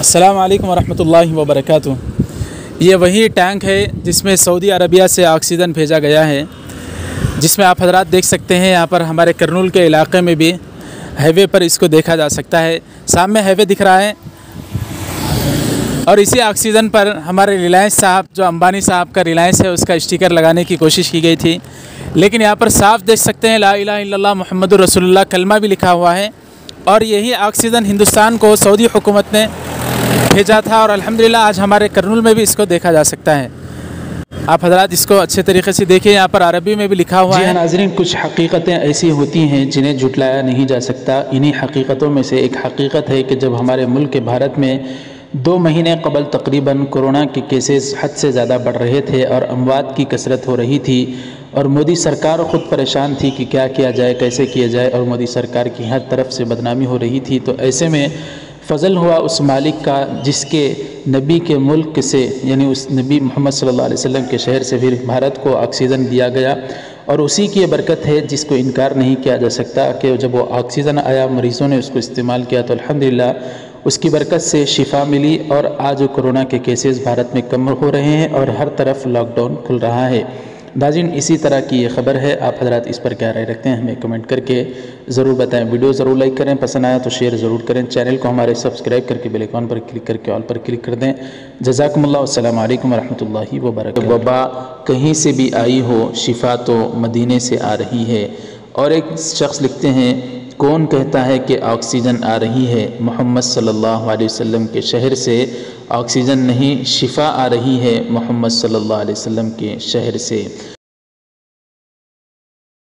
असलकम वरहमल वबरक ये वही टैंक है जिसमें सऊदी अरबिया से ऑक्सीजन भेजा गया है, जिसमें आप हजरात देख सकते हैं, यहाँ पर हमारे करनूल के इलाके में भी हाईवे पर इसको देखा जा सकता है। सामने हाईवे दिख रहा है और इसी ऑक्सीजन पर हमारे रिलायंस साहब, जो अंबानी साहब का रिलायंस है, उसका स्टिकर लगाने की कोशिश की गई थी। लेकिन यहाँ पर साफ़ देख सकते हैं, ला इल्लल्लाह मोहम्मद रसूलुल्लाह, कलमा भी लिखा हुआ है। और यही ऑक्सीजन हिंदुस्तान को सऊदी हुकूमत ने भेजा था और अल्हम्दुलिल्लाह आज हमारे करनूल में भी इसको देखा जा सकता है। आप हजरात इसको अच्छे तरीके से देखिए यहाँ पर अरबी में भी लिखा हुआ है। नाजरीन कुछ हकीकतें ऐसी होती हैं जिन्हें जुटलाया नहीं जा सकता। इन्हीं हकीकतों में से एक हकीकत है कि जब हमारे मुल्क के भारत में दो महीने कबल तकरीबन कोरोना के केसेस हद से ज़्यादा बढ़ रहे थे और अमवात की कसरत हो रही थी और मोदी सरकार ख़ुद परेशान थी कि क्या किया जाए कैसे किया जाए और मोदी सरकार की हर तरफ़ से बदनामी हो रही थी तो ऐसे में फ़ज़ल हुआ उस मालिक का, जिसके नबी के मुल्क से, यानी उस नबी मोहम्मद सल्लल्लाहु अलैहि वसल्लम के शहर से फिर भारत को ऑक्सीजन दिया गया। और उसी की बरकत है, जिसको इनकार नहीं किया जा सकता, कि जब वो ऑक्सीजन आया, मरीज़ों ने उसको इस्तेमाल किया तो अल्हम्दुलिल्लाह उसकी बरकत से शिफा मिली और आज कोरोना के केसेस भारत में कम हो रहे हैं और हर तरफ़ लॉकडाउन खुल रहा है। नाजिन इसी तरह की ये खबर है। आप हजरात इस पर क्या राय रखते हैं, हमें कमेंट करके ज़रूर बताएँ। वीडियो ज़रूर लाइक करें, पसंद आया तो शेयर ज़रूर करें। चैनल को हमारे सब्सक्राइब करके बेल आइकॉन पर क्लिक करके ऑल पर क्लिक कर दें। जजाकम्ला अल्लाम वरहमल वबरक वबा कहीं से भी आई हो, शिफा तो मदीने से आ रही है। और एक शख्स लिखते हैं कौन कहता है कि ऑक्सीजन आ रही है? मोहम्मद सल्लल्लाहु अलैहि वसल्लम के शहर से ऑक्सीजन नहीं, शिफा आ रही है मोहम्मद सल्लल्लाहु अलैहि वसल्लम के शहर से।